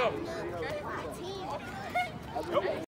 go.